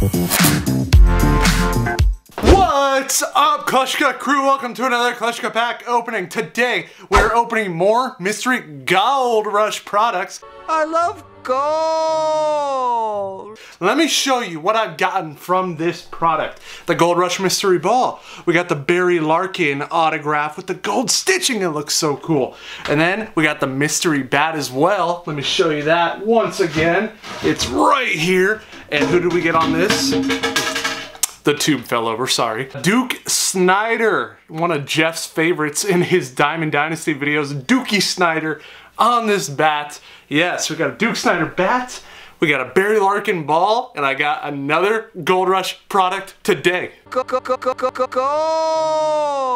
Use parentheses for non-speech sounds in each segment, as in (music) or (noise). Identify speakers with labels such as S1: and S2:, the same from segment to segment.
S1: What's up, Kleschka crew? Welcome to another Kleschka pack opening. Today, we're opening more Mystery Gold Rush products.
S2: I love gold.
S1: Let me show you what I've gotten from this product. The Gold Rush Mystery Ball. We got the Barry Larkin autograph with the gold stitching. It looks so cool. And then we got the Mystery Bat as well. Let me show you that once again. It's right here. And who did we get on this? The tube fell over, sorry. Duke Snider, one of Jeff's favorites in his Diamond Dynasty videos. Dookie Snider on this bat. Yes, we got a Duke Snider bat, we got a Barry Larkin ball, and I got another Gold Rush product today.
S2: Go, go, go, go, go, go, go.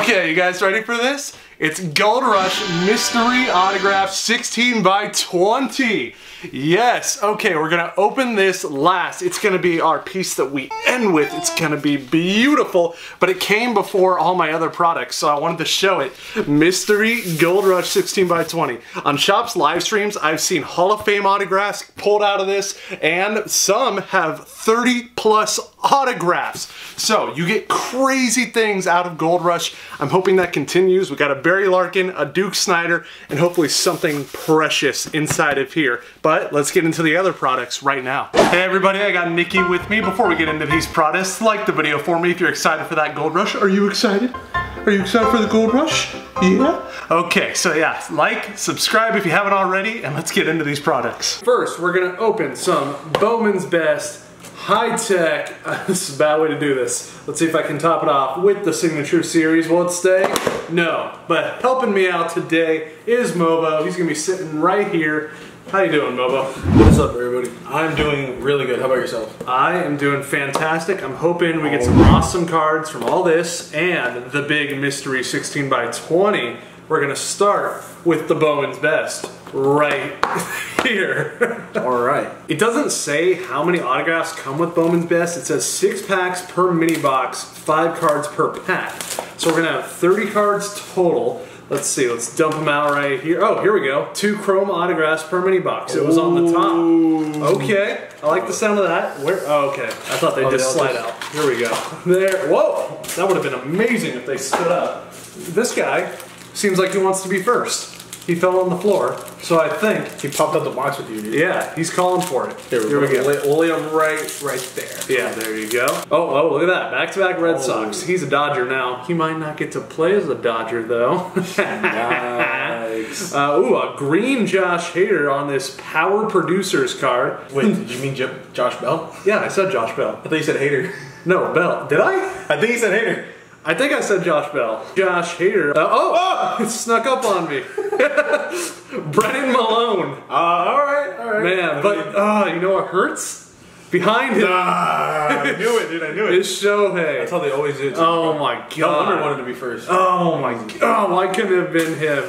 S1: Okay, you guys ready for this? It's Gold Rush Mystery Autograph 16 by 20. Yes, okay, we're gonna open this last. It's gonna be our piece that we end with. It's gonna be beautiful, but it came before all my other products, so I wanted to show it. Mystery Gold Rush 16 by 20. On Shop's live streams, I've seen Hall of Fame autographs pulled out of this, and some have 30 plus autographs. So you get crazy things out of Gold Rush. I'm hoping that continues. We got a Barry Larkin, a Duke Snider, and hopefully something precious inside of here. But let's get into the other products right now. Hey everybody, I got Nikki with me. Before we get into these products, like the video for me if you're excited for that Gold Rush. Are you excited? Are you excited for the Gold Rush? Yeah? Okay, so yeah, like, subscribe if you haven't already, and let's get into these products. First, we're gonna open some Bowman's Best high tech. (laughs) this is a bad way to do this. Let's see if I can top it off with the signature series. Will it stay? No. But helping me out today is Mobo. He's gonna be sitting right here. How you doing, Mobo?
S3: What's up, everybody? I'm doing really good. How about yourself?
S1: I am doing fantastic. I'm hoping we get some oh. awesome cards from all this and the big mystery 16 by 20. We're gonna start with the Bowman's Best right (laughs) here.
S3: All right.
S1: It doesn't say how many autographs come with Bowman's Best. It says six packs per mini box, five cards per pack. So we're gonna have 30 cards total. Let's see, let's dump them out right here. Oh, here we go. Two chrome autographs per mini box. It was on the top. Okay, I like the sound of that. Where? Oh, okay. I thought they
S3: Oh,
S1: just slide
S3: just-
S1: out. Here we go. There. Whoa, that would have been amazing if they stood up. This guy seems like he wants to be first. He fell on the floor, so I think
S3: He popped out the box with you, dude.
S1: yeah, he's calling for it.
S3: Here,
S1: Here we go.
S3: Lay, we'll lay him right, right there.
S1: Yeah, there you go. Oh, oh, look at that. Back to back Red
S3: Oh.
S1: Sox. He's a Dodger now. He might not get to play as a Dodger, though.
S3: Nice. (laughs)
S1: uh, ooh, a green Josh Hader on this Power Producers card.
S3: Wait, did you mean J- Josh Bell?
S1: Yeah, I said Josh Bell.
S3: I thought you said hater.
S1: No, Bell. Did I?
S3: I think you said hater.
S1: I think I said Josh Bell. Josh Hader. Uh, oh, (laughs) it snuck up on me. (laughs) Brennan Malone.
S3: Uh, all right, all right.
S1: Man, but uh, you know what hurts? Behind him
S3: Ah, I knew it, dude. I knew it. it.
S1: is Shohei.
S3: That's how they always do. Too.
S1: Oh my
S3: no wonder wanted to be first.
S1: Oh my god, Oh, why couldn't it have been him?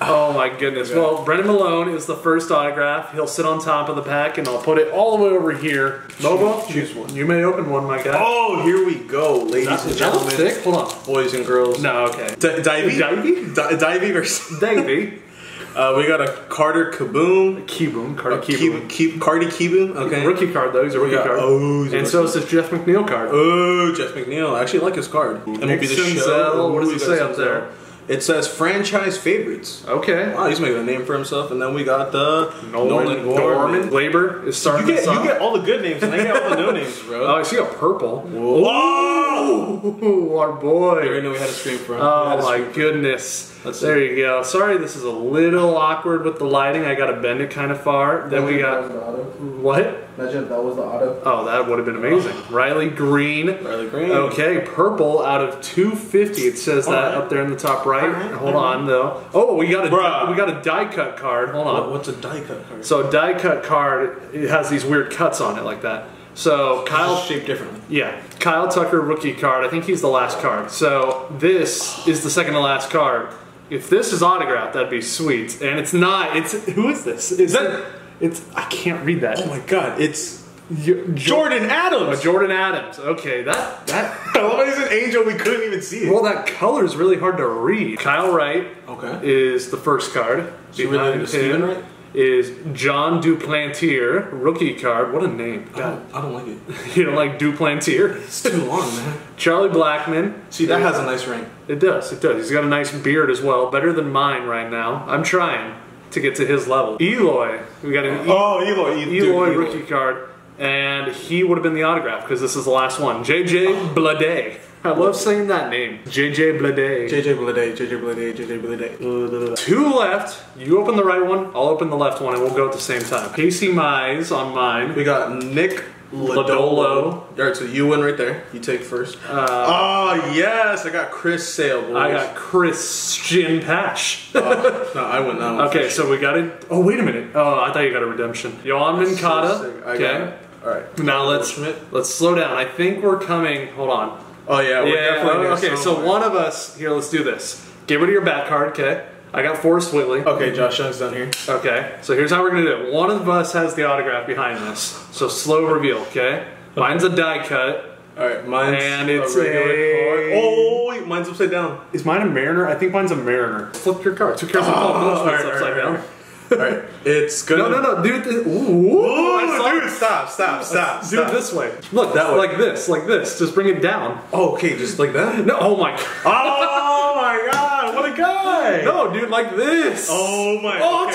S1: Oh my goodness. Well, Brendan Malone is the first autograph. He'll sit on top of the pack and I'll put it all the way over here. Mobo,
S3: choose one.
S1: You may open one, my guy.
S3: Oh, here we go, ladies
S1: That-
S3: and gentlemen,
S1: thick. Hold on.
S3: boys and girls.
S1: No, okay.
S3: D- Divey?
S1: Divey?
S3: Di- Divey versus.
S1: Davey. (laughs)
S3: Uh, we got a Carter Kaboom. Keeb-
S1: Keyboom.
S3: Keeb- Cardi Kiboom. Okay.
S1: Rookie card though. He's a rookie
S3: got
S1: card.
S3: O's
S1: and so is this Jeff McNeil card.
S3: Oh, Jeff McNeil. I actually like his card.
S1: Nick
S3: The
S1: Senzel.
S3: Show.
S1: What does
S3: we
S1: say up there?
S3: It says franchise favorites.
S1: Okay.
S3: Wow, he's making a name for himself. And then we got the
S1: Nolan, Gorman. Labor is
S3: You
S1: starting
S3: get, you get all the good names, and I get all the no names, bro.
S1: Oh, I see a purple.
S3: Whoa!
S1: Ooh, our boy.
S3: I know we had a screen for him.
S1: Oh my goodness.
S3: Let's
S1: there you go. Sorry, this is a little awkward with the lighting. I gotta bend it kind of far. Then we got what?
S4: Imagine if that was the auto.
S1: Oh, that would have been amazing. Riley Green.
S3: Riley Green.
S1: Okay, purple out of 250. It says that
S3: Alright.
S1: up there in the top right.
S3: Alright,
S1: Hold on though. Oh, we got a
S3: Bruh.
S1: we got a die cut card. Hold on.
S3: What- What's a die cut card?
S1: So a die cut card, it has these weird cuts on it like that. So Kyle
S3: It's shaped differently.
S1: Yeah, Kyle Tucker rookie card. I think he's the last card. So this is the second to last card. If this is autographed, that'd be sweet. And it's not. It's who is this? Is
S3: that-
S1: It's I can't read that.
S3: Oh my god, it's
S1: Jo-
S3: Jordan
S1: Oh,
S3: Adams.
S1: Jordan Adams. Okay, that that.
S3: I love he's an angel. We couldn't even see it.
S1: Well, that color is really hard to read. Kyle Wright
S3: Okay.
S1: is the first card.
S3: So
S1: Behind
S3: Steven Wright?
S1: Is Jon Duplantier, rookie card. What a name.
S3: I don't, I don't like it. (laughs)
S1: You don't like Duplantier?
S3: It's too long, man. (laughs)
S1: Charlie Blackmon.
S3: See, that has a nice ring.
S1: It does, it does. He's got a nice beard as well. Better than mine right now. I'm trying to get to his level. Eloy. We got an
S3: Oh, Eloy.
S1: Eloy rookie card. And he would have been the autograph because this is the last one. JJ oh. Blade. I love saying that name. JJ Blade.
S3: JJ Blade, JJ Blade, JJ Blade.
S1: Two left. You open the right one, I'll open the left one, and we'll go at the same time. Casey Mize on mine.
S3: We got Nick
S1: Lodolo.
S3: All right, so you win right there. You take first. Uh, oh yes, I got Chris Sale. Boys.
S1: I got Cristian Pache.
S3: Oh, no, I win that one.
S1: okay, so we got it. Oh, wait a minute. Oh, I thought you got a redemption. Yohan
S3: So
S1: Minkata.
S3: I
S1: Okay.
S3: All right.
S1: Now let's let's slow down. I think we're coming. Hold on.
S3: Oh yeah, we're
S1: Yeah.
S3: definitely
S1: oh, okay. So
S3: somewhere.
S1: one of us here. Let's do this. Get rid of your back card. Okay. I got Forrest Whitley.
S3: Okay, Josh Jung's down here.
S1: Okay, so here's how we're gonna do it. One of us has the autograph behind this. So slow reveal, okay? Mine's a die cut.
S3: All right, mine's
S1: And it's
S3: regular
S1: a-
S3: card. Oh wait, mine's upside down.
S1: Is mine a Mariner? I think mine's a Mariner. Flip your cards. Who cares if Paul Goldschmidt's
S3: alright,
S1: upside
S3: alright,
S1: down?
S3: All right, it's gonna.
S1: No, no, no, dude. This, ooh,
S3: Oh,
S1: saw
S3: dude, stop, stop, stop,
S1: Do it this way. Look,
S3: That way.
S1: like this, like this. Just bring it down.
S3: Oh, okay, just like that.
S1: No, oh my god. (laughs)
S3: Oh my God, what a guy!
S1: No, dude, like this.
S3: Oh my.
S1: Oh,
S3: okay.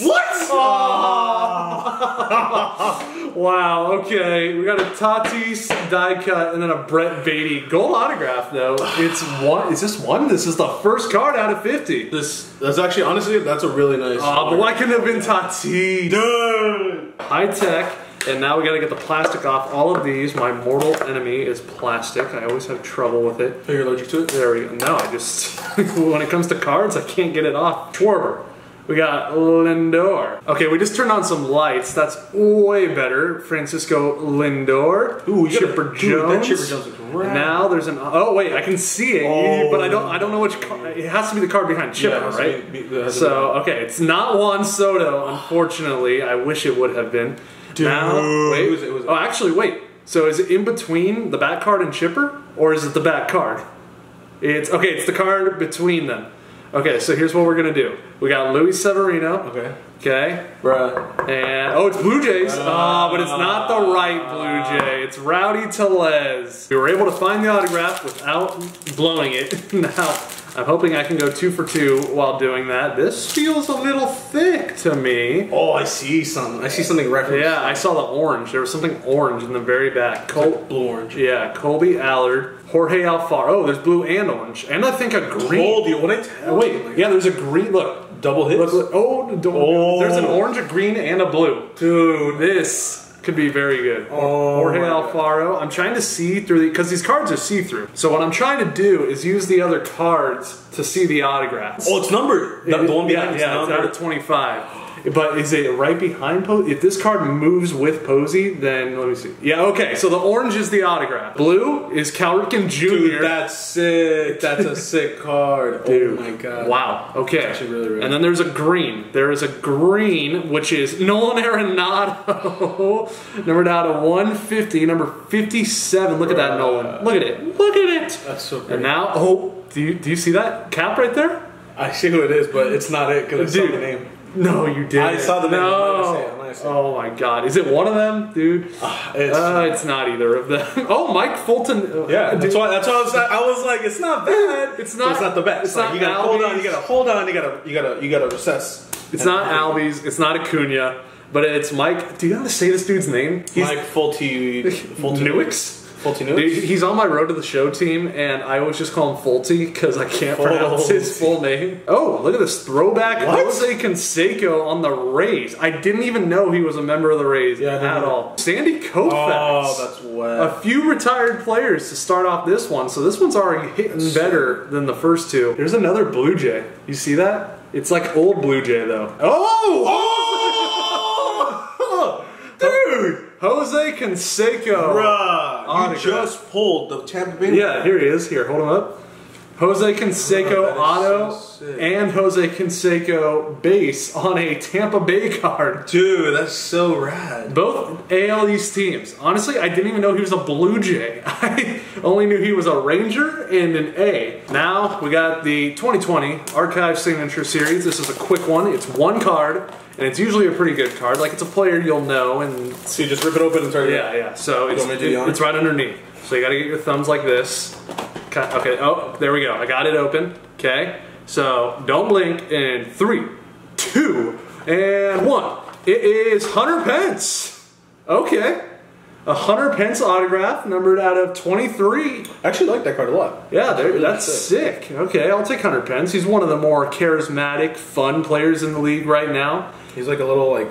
S3: What? (laughs)
S1: Wow, okay. We got a Tatis die cut and then a Brett Baty gold autograph though. It's one is this one? This is the first card out of 50.
S3: This that's actually honestly that's a really nice.
S1: Oh, but why couldn't it have been Tatis?
S3: Dude.
S1: High tech. And now we gotta get the plastic off all of these. My mortal enemy is plastic. I always have trouble with it.
S3: Are you allergic to it?
S1: There we go. No, I just (laughs) when it comes to cards, I can't get it off. Schwarber. We got Lindor. Okay, we just turned on some lights. That's way better. Francisco Lindor.
S3: Ooh, a-
S1: Chipper
S3: dude,
S1: Jones.
S3: that Chipper Jones looks rad.
S1: Now there's an. Oh wait, I can see it,
S3: Oh.
S1: but I don't. I oh. don't know which. Card, it has to be the card behind Chipper,
S3: to
S1: right?
S3: be- be- it has to
S1: so okay, it's not Juan Soto. Unfortunately, I wish it would have been. Now, wait.
S3: It? Is it?
S1: Oh, actually, wait. So is it in between the back card and Chipper, or is it the back card? It's okay. It's the card between them. Okay, so here's what we're gonna do. We got Luis Severino.
S3: Okay.
S1: Okay.
S3: Bruh.
S1: And oh, it's Blue Jays. Ah, but it's not the right Blue Jay. It's Rowdy Tellez. We were able to find the autograph without blowing it. (laughs) now, I'm hoping I can go two for two while doing that. This feels a little thick to me.
S3: Oh, I see something. I see something red.
S1: Yeah, I saw the orange. There was something orange in the very back. Col-
S3: Blue orange.
S1: yeah, Kolby Allard, Jorge Alfaro. Oh, there's blue and orange, and I think a green.
S3: Told you. What I tell
S1: wait, yeah, there's a green. Look,
S3: Double hits.
S1: Look, look, oh,
S3: Oh.
S1: there's an orange, a green, and a blue. Dude, this could be very good.
S3: Oh
S1: Jorge
S3: my
S1: Alfaro. I'm trying to see through the because these cards are see through. So what I'm trying to do is use the other cards to see the autographs.
S3: Oh, it's numbered. The, the one behind
S1: yeah,
S3: it's
S1: yeah, it's
S3: numbered.
S1: 25. But is it right behind Posey? If this card moves with Posey, then let me see. Yeah, okay. So the orange is the autograph. Blue is Cal Ripken Jr.
S3: Dude, that's sick. That's a sick card.
S1: Oh Dude.
S3: Oh my god.
S1: Wow. Okay.
S3: actually really, really-
S1: And then there's a green. There is a green, which is Nolan Arenado, (laughs) numbered out of 150, number 57. Look at that, Nolan. Look at it. Look at it.
S3: That's so great.
S1: And now, oh, do you do you see that cap right there?
S3: I see who it is, but it's not it because it's
S1: Dude.
S3: not the name.
S1: No, you didn't.
S3: I saw the name. I'm not gonna say it.
S1: No.
S3: I'm not gonna say it.
S1: Oh my God! Is it one of them, dude?
S3: It's,
S1: Uh, it's not either of them. (laughs) Oh, Mike Fulton.
S3: yeah, that's why. That's why I was. Like, I was like, it's not bad. (laughs)
S1: It's not-
S3: It's not the best.
S1: it's
S3: like,
S1: not
S3: you gotta hold on. You gotta hold on. You gotta. You gotta. You gotta recess.
S1: It's not Albies. It's not Acuna. But it's Mike. Do you know how to say this dude's name? He's
S3: Mike Fulte. Fulte
S1: Newix. Dude, he's on my road to the show team, and I always just call him Fulty because I can't pronounce his full name. Oh, look at this throwback
S3: What?
S1: Jose Canseco on the Rays. I didn't even know he was a member of the Rays
S3: Yeah,
S1: at all. Sandy Koufax.
S3: Oh, that's wet.
S1: a few retired players to start off this one, so this one's already hitting better than the first two. There's another Blue Jay. You see that? It's like old Blue Jay though.
S3: oh, oh dude,
S1: Jose Canseco.
S3: bruh, you just pulled the Tampa Bay.
S1: Yeah, here he is. Here, hold him up. Jose Canseco
S3: Oh,
S1: auto
S3: so
S1: and Jose Canseco base on a Tampa Bay card.
S3: Dude, that's so rad.
S1: Both AL East teams. Honestly, I didn't even know he was a Blue Jay. (laughs) I only knew he was a Ranger and an A. Now we got the 2020 Archive Signature Series. This is a quick one. It's one card, and it's usually a pretty good card. Like it's a player you'll know, and
S3: So you just rip it open and start.
S1: yeah, yeah. So it's,
S3: want me to do the honor?
S1: it's right underneath. So you got to get your thumbs like this. Okay. Oh, there we go. I got it open. Okay. So don't blink. In three, two, and one. It is Hunter Pence. Okay. A Hunter Pence autograph, numbered out of 23.
S3: I actually like that card a lot.
S1: Yeah, there, that's
S3: sick.
S1: sick. Okay, I'll take Hunter Pence. He's one of the more charismatic, fun players in the league right now.
S3: He's like a little like.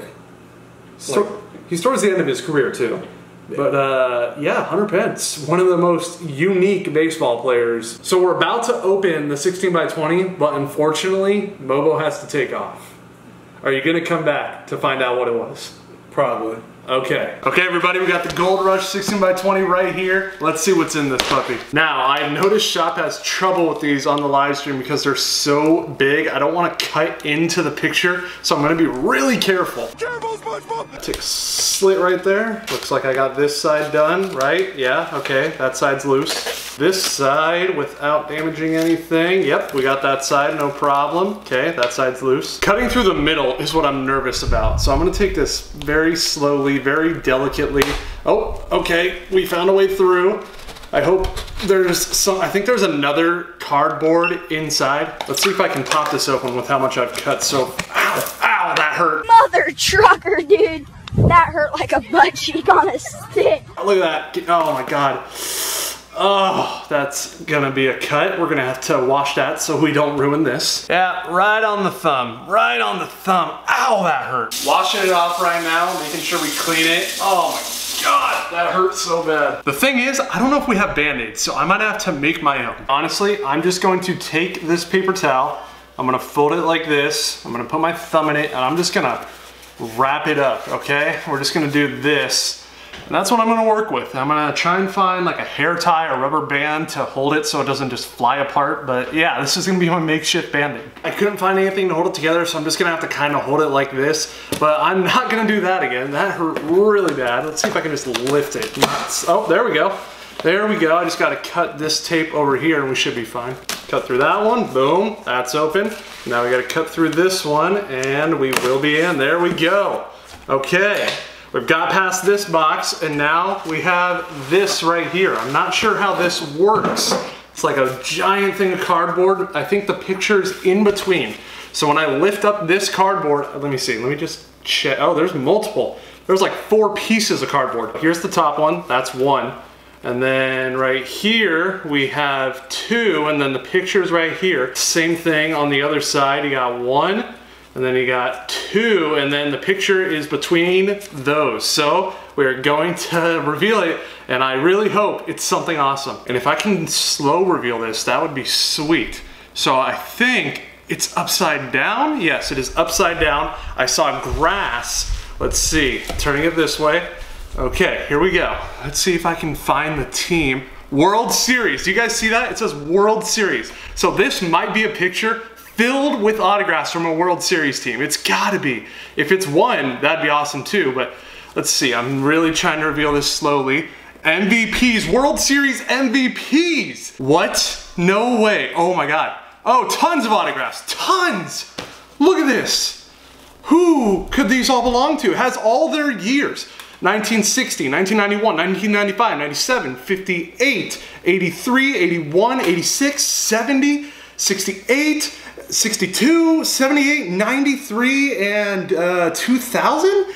S1: So, he's towards the end of his career too. But uh, yeah, Hunter Pence, one of the most unique baseball players. So we're about to open the 16 by 20, but unfortunately, Mobo has to take off. Are you gonna come back to find out what it was?
S3: Probably.
S1: Okay. Okay, everybody, we got the Gold Rush 16 by 20 right here. Let's see what's in this puppy. Now, I've noticed Shop has trouble with these on the live stream because they're so big. I don't want to cut into the picture, so I'm going to be really careful.
S2: Careful, SpongeBob!
S1: Take a slit right there. Looks like I got this side done, right? Yeah, okay, that side's loose. This side without damaging anything. Yep, we got that side, no problem. Okay, that side's loose. Cutting through the middle is what I'm nervous about. So I'm gonna take this very slowly, very delicately. Oh, okay, we found a way through. I hope there's some, I think there's another cardboard inside. Let's see if I can pop this open with how much I've cut so, ow, ow, that hurt.
S4: Mother trucker, dude. That hurt like a butt cheek on a stick.
S1: Look at that. Oh my god. Oh, that's gonna be a cut. We're gonna have to wash that so we don't ruin this. Yeah, right on the thumb. Right on the thumb. Ow, that hurt. Washing it off right now, making sure we clean it. Oh my god, that hurts so bad. The thing is, I don't know if we have band-aids, so I might have to make my own. Honestly, I'm just going to take this paper towel, I'm gonna fold it like this, I'm gonna put my thumb in it, and I'm just gonna wrap it up, okay? We're just gonna do this. And that's what I'm gonna work with. I'm gonna try and find like a hair tie or rubber band to hold it so it doesn't just fly apart. But yeah, this is gonna be my makeshift band-aid. I couldn't find anything to hold it together, so I'm just gonna have to kind of hold it like this. But I'm not gonna do that again. That hurt really bad. Let's see if I can just lift it. Oh, there we go. There we go. I just gotta cut this tape over here and we should be fine. Cut through that one, boom, that's open. Now we gotta cut through this one and we will be in. There we go. Okay. We've got past this box and now we have this right here. I'm not sure how this works. It's like a giant thing of cardboard. I think the picture's in between. So when I lift up this cardboard, uh, let me see, let me just check. Oh, there's multiple. There's like four pieces of cardboard. Here's the top one, that's one. And then right here, we have two, and then the picture's right here. Same thing on the other side, you got one, and then you got two, and then the picture is between those. So we're going to reveal it, and I really hope it's something awesome. And if I can slow reveal this, that would be sweet. So I think it's upside down. Yes, it is upside down. I saw grass. Let's see, turning it this way. Okay, here we go. Let's see if I can find the team. World Series. Do you guys see that? It says World Series. So this might be a picture filled with autographs from a World Series team. It's gotta be. If it's one, that'd be awesome too, but let's see. I'm really trying to reveal this slowly. MVPs, World Series MVPs. What? No way. Oh my God. Oh, tons of autographs, tons. Look at this. Who could these all belong to? It has all their years. 1960, 1991, 1995, 97, 58, 83, 81, 86, 70, 68, 62, 78, 93, and uh, 2000?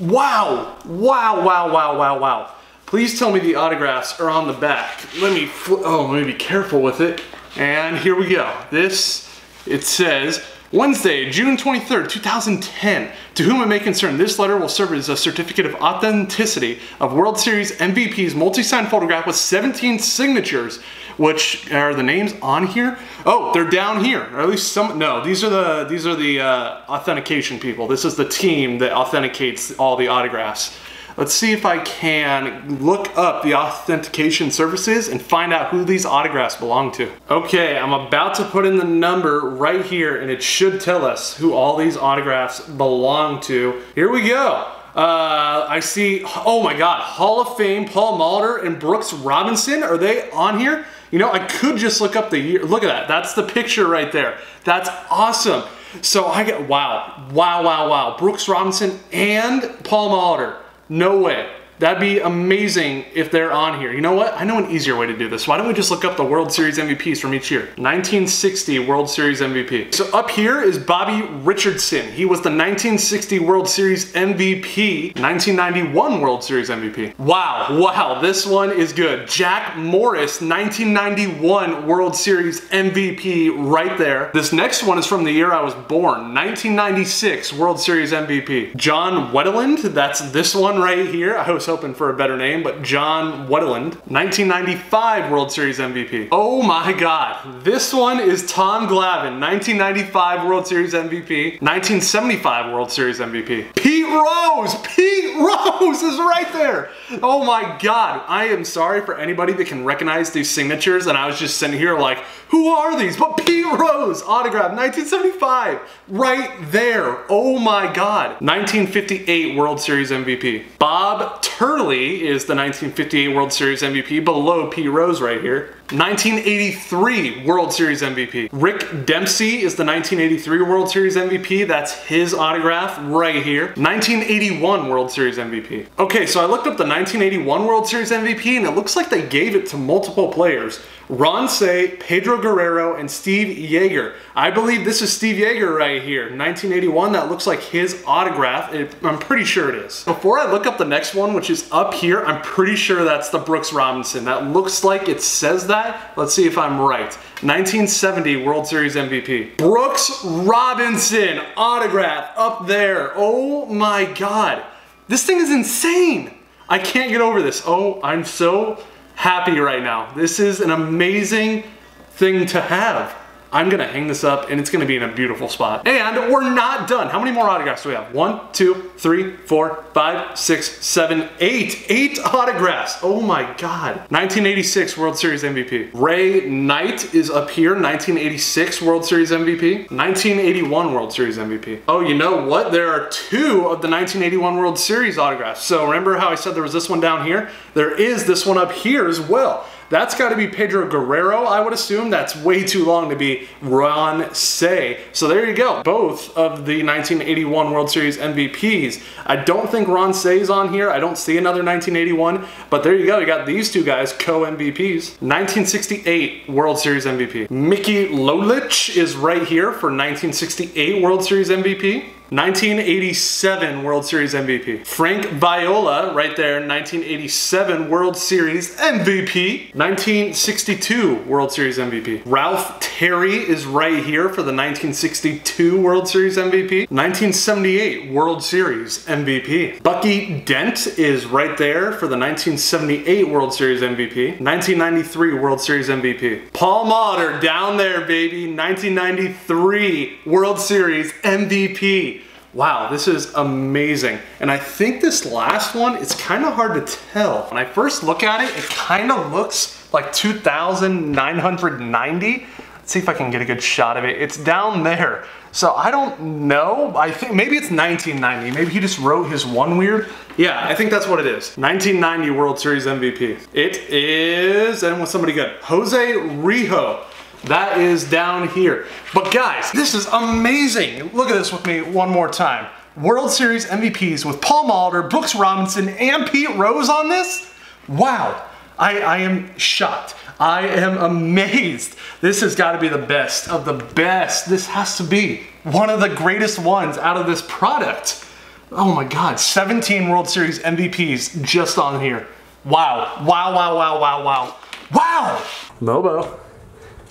S1: Wow, wow, wow, wow, wow, wow. Please tell me the autographs are on the back. Let me, oh, let me be careful with it. And here we go. This, it says, Wednesday, June 23rd, 2010. To whom it may concern, this letter will serve as a certificate of authenticity of World Series MVP's multi-signed photograph with 17 signatures, which are the names on here. Oh, they're down here, or at least some. No, these are the these are the uh, authentication people. This is the team that authenticates all the autographs. Let's see if I can look up the authentication services and find out who these autographs belong to. Okay, I'm about to put in the number right here and it should tell us who all these autographs belong to. Here we go. Uh, I see, oh my God, Hall of Fame, Paul Molitor and Brooks Robinson. Are they on here? You know, I could just look up the year. Look at that. That's the picture right there. That's awesome. So I get, wow, wow, wow, wow. Brooks Robinson and Paul Molitor. No way. That'd be amazing if they're on here. You know what? I know an easier way to do this. Why don't we just look up the World Series MVPs from each year? 1960 World Series MVP. So up here is Bobby Richardson. He was the 1960 World Series MVP, 1991 World Series MVP. Wow, wow, this one is good. Jack Morris, 1991 World Series MVP right there. This next one is from the year I was born, 1996 World Series MVP. John Wetteland, that's this one right here. I was hoping for a better name, but John Wetteland, 1995 World Series MVP. Oh my God, this one is Tom Glavine, 1995 World Series MVP, 1975 World Series MVP. Rose, Pete Rose is right there. Oh my God, I am sorry for anybody that can recognize these signatures, and I was just sitting here like, who are these? But Pete Rose, autograph, 1975, right there. Oh my God. 1958 World Series MVP. Bob Turley is the 1958 World Series MVP below Pete Rose right here. 1983 World Series MVP. Rick Dempsey is the 1983 World Series MVP. That's his autograph right here. 1981 World Series MVP. Okay, so I looked up the 1981 World Series MVP and it looks like they gave it to multiple players. Ron Cey, Pedro Guerrero, and Steve Yeager. I believe this is Steve Yeager right here. 1981, that looks like his autograph. It, I'm pretty sure it is. Before I look up the next one, which is up here, I'm pretty sure that's the Brooks Robinson. That looks like it says that. Let's see if I'm right. 1970 World Series MVP. Brooks Robinson autograph up there. Oh my God. This thing is insane. I can't get over this. Oh, I'm so happy right now. This is an amazing thing to have. I'm gonna hang this up and it's gonna be in a beautiful spot. And we're not done. How many more autographs do we have? One, two, three, four, five, six, seven, eight. Eight autographs. Oh my God. 1986 World Series MVP. Ray Knight is up here. 1986 World Series MVP. 1981 World Series MVP. Oh, you know what? There are two of the 1981 World Series autographs. So remember how I said there was this one down here? There is this one up here as well. That's got to be Pedro Guerrero, I would assume. That's way too long to be Ron Cey. So there you go. Both of the 1981 World Series MVPs. I don't think Ron Cey's on here. I don't see another 1981. But there you go. You got these two guys, co-MVPs. 1968 World Series MVP. Mickey Lolich is right here for 1968 World Series MVP. 1987 World Series MVP. Frank Viola, right there, 1987 World Series MVP. 1962 World Series MVP. Ralph Terry is right here for the 1962 World Series MVP. 1978 World Series MVP. Bucky Dent is right there for the 1978 World Series MVP. 1993 World Series MVP. Paul Molitor down there, baby. 1993 World Series MVP. Wow, this is amazing. And I think this last one, it's kind of hard to tell. When I first look at it, it kind of looks like 2,990. Let's see if I can get a good shot of it. It's down there. So I don't know. I think maybe it's 1990. Maybe he just wrote his one weird. Yeah, I think that's what it is. 1990 World Series MVP. It is, and with somebody good, Jose Rijo. That is down here. But guys, this is amazing. Look at this with me one more time. World Series MVPs with Paul Molitor, Brooks Robinson, and Pete Rose on this? Wow. I, I am shocked. I am amazed. This has got to be the best of the best. This has to be one of the greatest ones out of this product. Oh my God, 17 World Series MVPs just on here. Wow, wow, wow, wow, wow, wow. Wow! Mobo.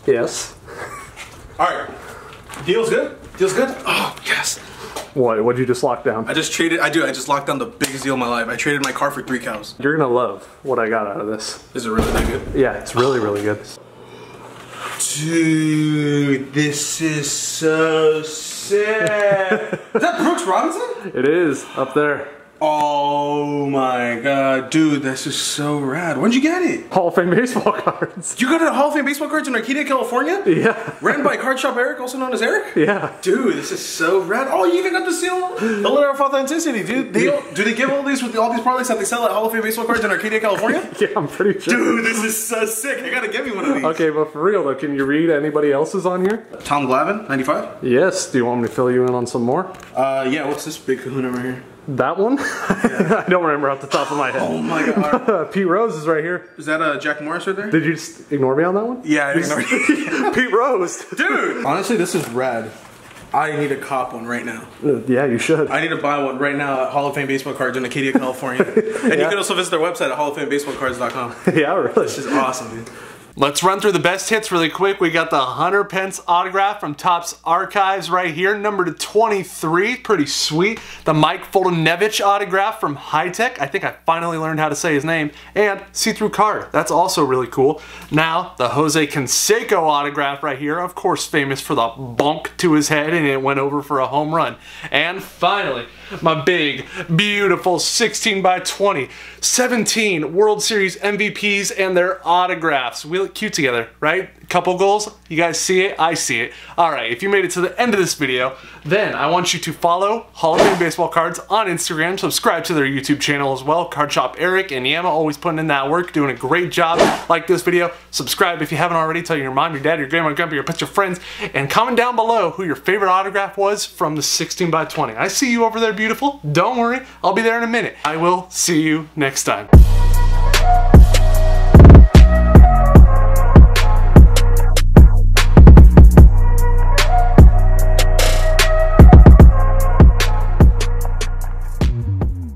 S1: Yes.
S3: All right. Deal's good. Deal's good. Oh yes.
S1: What? What'd you just lock down?
S3: I just traded. I do. I just locked down the biggest deal of my life. I traded my car for three cows.
S1: You're gonna love what I got out of this.
S3: Is it really that good?
S1: Yeah, it's really, really good.
S3: Dude, this is so sick. (laughs) is that Brooks Robinson?
S1: It is up there.
S3: Oh my god, dude, this is so rad. When'd you get it?
S1: Hall of Fame baseball (laughs) cards.
S3: You got it at Hall of Fame Baseball Cards in Arcadia, California?
S1: Yeah.
S3: Ran by Card Shop Eric, also known as Eric?
S1: Yeah.
S3: Dude, this is so rad. Oh, you even got the seal, the letter of authenticity, dude. They do they give all these with all these products that they sell at Hall of Fame Baseball Cards in Arcadia, California? (laughs)
S1: Yeah, I'm pretty sure.
S3: Dude, this is so sick. I gotta give me one of these.
S1: Okay, but for real though, can you read anybody else's on here?
S3: Tom Glavine, 95.
S1: Yes. Do you want me to fill you in on some more?
S3: Uh, yeah, what's this big kahuna right here?
S1: That one? (laughs) I don't remember off the top of my head.
S3: Oh my god. (laughs)
S1: Pete Rose is right here.
S3: is that uh, Jack Morris right there?
S1: Did you just ignore me on that one?
S3: Yeah, I ignored (laughs)
S1: Pete Rose.
S3: Dude! Honestly, this is rad. I need a cop one right now.
S1: Uh, yeah, you should.
S3: I need to buy one right now at Hall of Fame Baseball Cards in Arcadia, California. and you can also visit their website at halloffamebaseballcards.com.
S1: yeah, really.
S3: This is awesome, dude.
S1: Let's run through the best hits really quick. We got the Hunter Pence autograph from Topps Archives right here, number to 23, pretty sweet. The Mike Foltynewicz autograph from High Tech. I think I finally learned how to say his name. And see-through card. That's also really cool. Now, the Jose Canseco autograph right here, of course famous for the bonk to his head and it went over for a home run. And finally, my big, beautiful 16 by 20, 17 World Series MVPs and their autographs. We look cute together, right? Couple goals. You guys see it? I see it. All right, if you made it to the end of this video, then I want you to follow Hall of Fame Baseball Cards on Instagram, subscribe to their YouTube channel as well. Card Shop Eric and Yama always putting in that work, doing a great job. Like this video, subscribe if you haven't already. Tell your mom, your dad, your grandma, your grandpa, your pets, your friends, and comment down below who your favorite autograph was from the 16 by 20. I see you over there, beautiful. Don't worry, I'll be there in a minute. I will see you next time.